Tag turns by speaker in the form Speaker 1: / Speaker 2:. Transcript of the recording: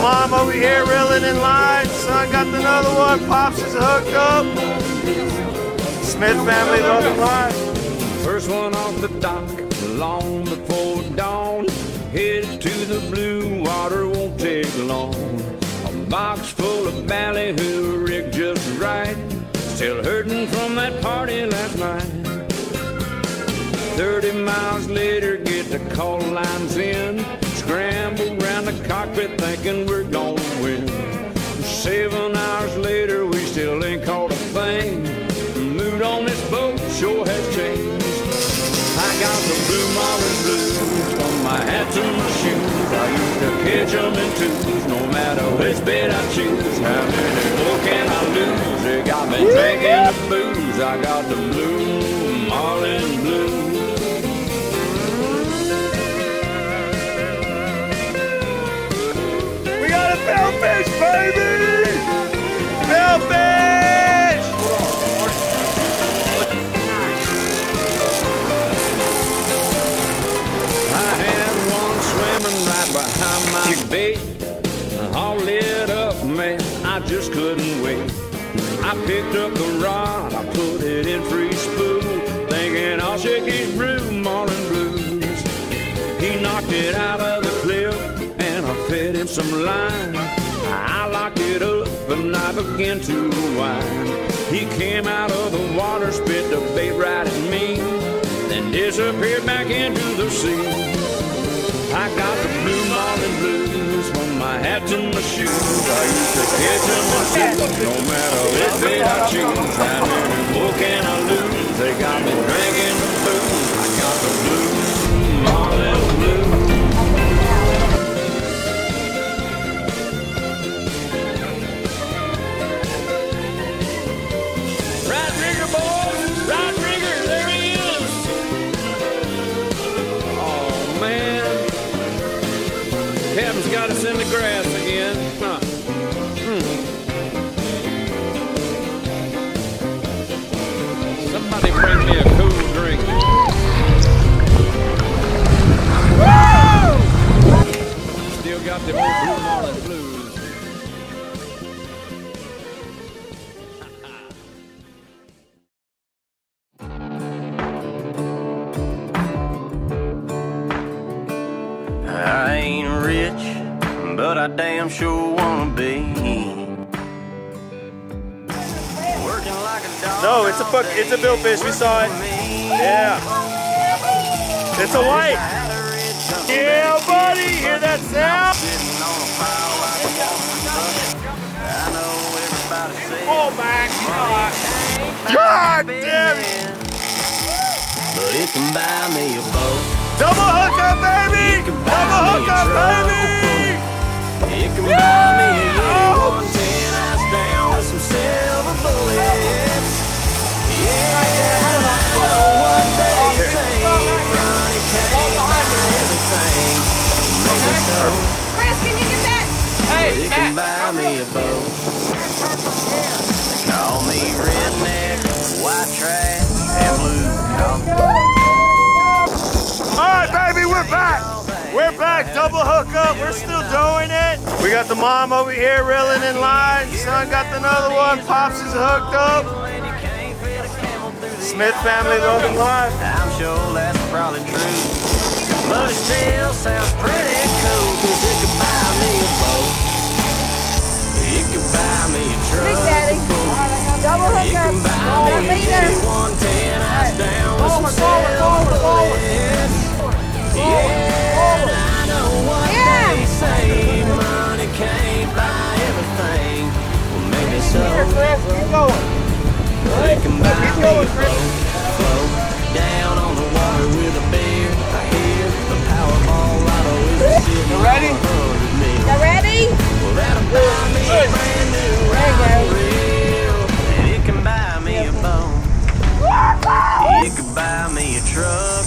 Speaker 1: mom over here reeling in line. Son got another one. Pops is hooked up. Smith family loving life.
Speaker 2: First one off the dock, long before dawn. Headed to the blue water, won't take long. A box full of ballyhoo, rigged just right. Still hurting from that party last night. Thirty miles later, get the call lines in. Sure has changed. I got the blue Marlin blues from my hat to my shoes. I used to catch 'em in twos, no matter which bed I choose. How many more can I lose? They got me drinking the booze. I got the blue Marlin blues.
Speaker 1: We got a billfish, baby!
Speaker 2: Behind my bait. All lit up, man, I just couldn't wait. I picked up the rod, I put it in free spool, thinking I'll shake his brew, morning blues. He knocked it out of the cliff, and I fed him some line. I locked it up, and I began to whine. He came out of the water, spit the bait right at me, then disappeared back into the sea. I got the blue Marlin blues from my hat to my shoes. I used to catch 'em in shoes, no matter which bait I choose. Many more can I lose? They got me drinking me a cool drink. Still got the old Blue Marlin blues.
Speaker 3: I ain't rich, but I damn sure wanna be.
Speaker 1: No, it's a fuck. It's a billfish. We saw it. Yeah. It's a white. Yeah, buddy. Hear that sound? Oh, Pull back. God damn it.
Speaker 3: But it can buy me a boat.
Speaker 1: Double hookup, baby. Double hookup, baby.
Speaker 3: It can buy
Speaker 4: Chris, can you get that?
Speaker 3: but it can buy me a boat. They call me redneck, white trash, and blue collar.
Speaker 1: All right, baby, we're back. We're back. Double hookup. We're still doing it. We got the mom over here reeling in line. Son got another one. Pops is hooked up. Smith family loving life.
Speaker 3: I'm sure that's probably true. But it still sounds pretty cool,
Speaker 1: You ready?
Speaker 3: on a hundred million.
Speaker 4: You ready?
Speaker 3: Well, that'll buy me a brand new
Speaker 4: There go.
Speaker 3: reel, and it can buy me a. It could buy me a truck